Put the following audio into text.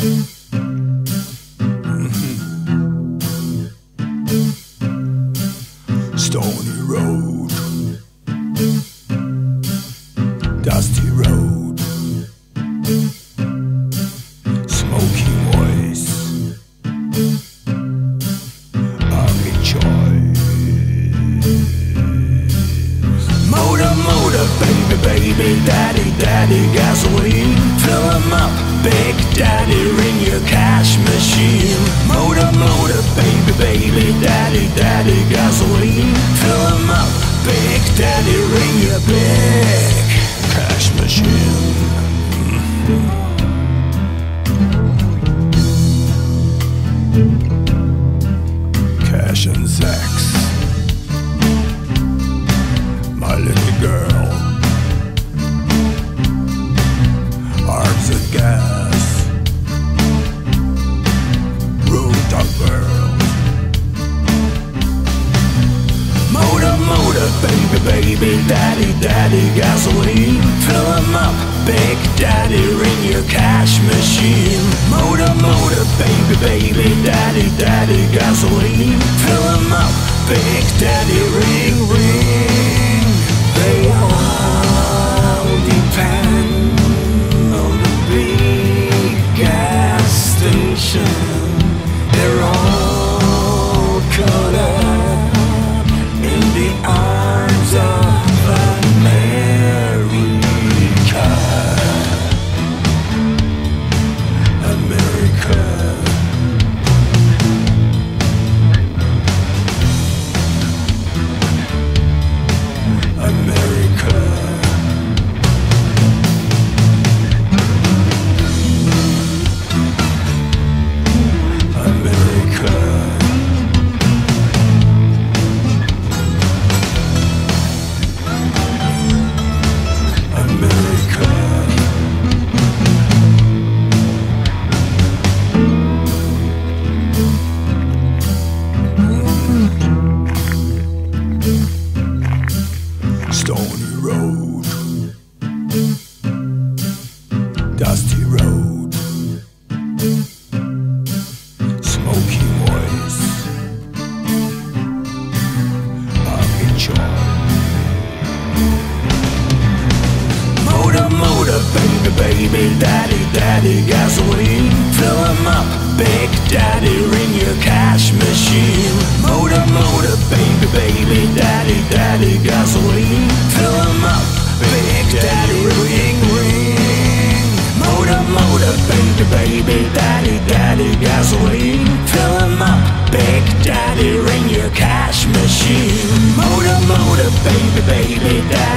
Mm-hmm. Stony road, dusty road, smoky voice, ugly choice. Motor, motor, baby, baby, daddy, daddy, gasoline. Fill 'em up, big daddy, ring your cash machine. Motor, motor, baby, baby, daddy, daddy, gasoline. Fill 'em up, big daddy, ring your big cash machine. Cash and sex. Baby, daddy, daddy, gasoline. Fill 'em up, big daddy, ring your cash machine. Motor, motor, baby, baby, daddy, daddy, gasoline. Fill 'em up, big daddy, ring, ring. They all depend on the big gas station. Charge. Motor, motor, baby, baby, daddy, daddy, gasoline. Fill 'em up, big daddy, ring your cash machine. Motor, baby, baby, daddy.